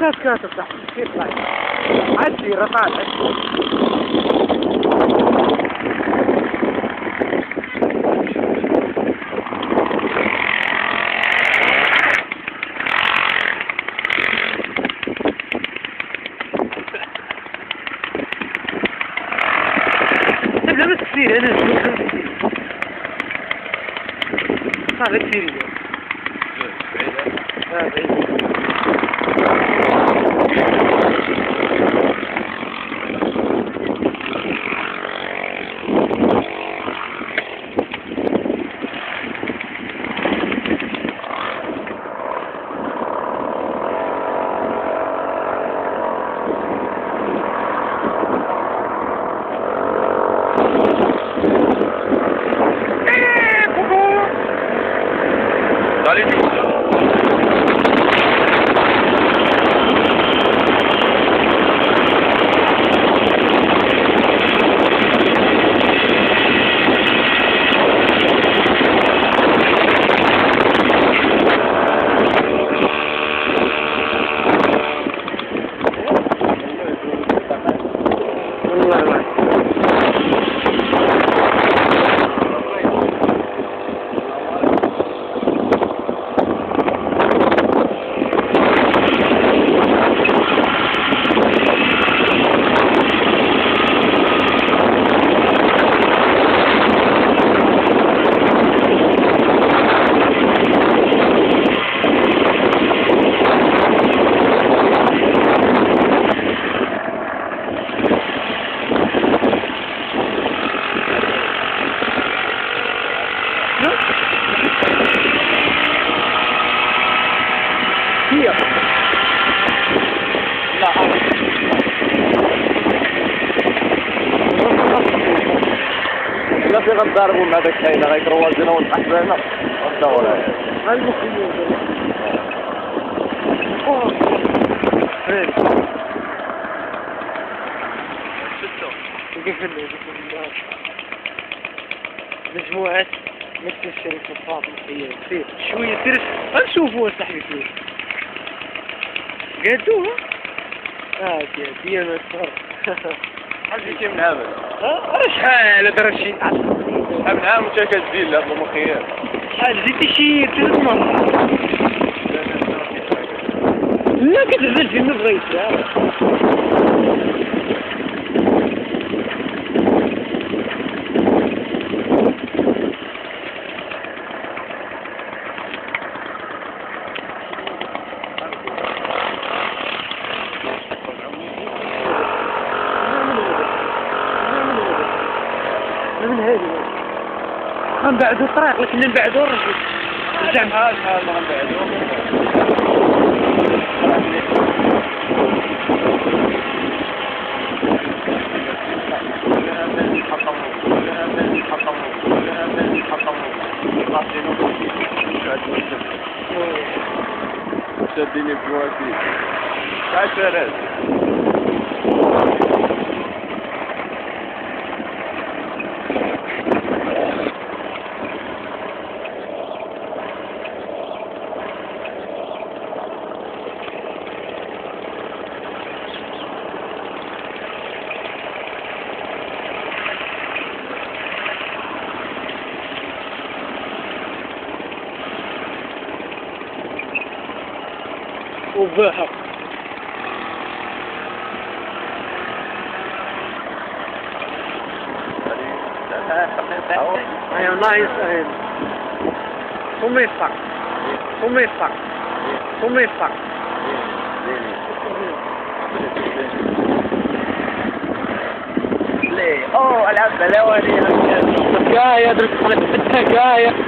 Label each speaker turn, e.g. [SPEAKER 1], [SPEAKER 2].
[SPEAKER 1] كات كاتب تحت كيف لا عدي طيب لابس كثير أنا لابس كثير صار كثير آه بعيد والله ما هي
[SPEAKER 2] لا. في غدار قول هذاك كاين غيكروا زينا ونحبنا ودور
[SPEAKER 1] المخيم مجموعة مثل الشركة كثير شوية سير نشوفوا صاحبي فلوس قدوها آه دي دي أنا صار
[SPEAKER 2] حاجة كي من عامل
[SPEAKER 1] شحال درشي
[SPEAKER 2] شحال من عام وانت كتزيد هاد المخير
[SPEAKER 1] شحال زيدتي شي ثلاث مرات لا كتهزل فينا بغيت من هذه؟ غنبعدو الطريق لكن نبعدو الرجل. رجع
[SPEAKER 2] شحال شحال ما غنبعدو شاديني بواكي عشرات
[SPEAKER 1] وباها اي والله يسهل ثم يدفع ثم يدفع ثم يدفع
[SPEAKER 2] أوه العب بلاوي
[SPEAKER 1] درت حلقة سقاية